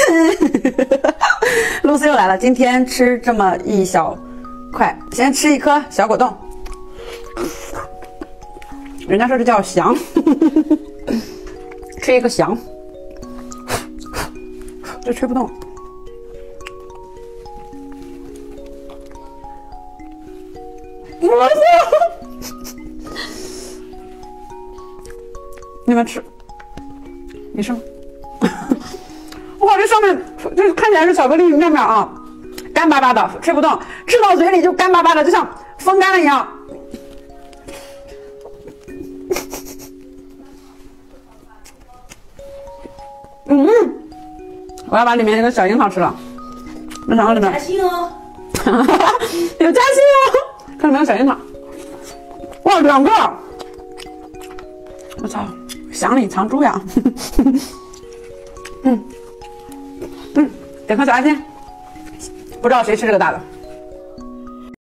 露丝又来了，今天吃这么一小块，先吃一颗小果冻。人家说这叫翔，吃一个翔，就吹不动。我操！你们吃，你吃吗？哇，这上面就是看起来是巧克力面面啊，干巴巴的，吃不动，吃到嘴里就干巴巴的，就像风干了一样。嗯，我要把里面那个小樱桃吃了，没想到里面夹心哦，有夹心哦，看里面有小樱桃，哇，两个，我操，想里藏珠呀，嗯嗯，点颗小爱心，不知道谁吃这个大的。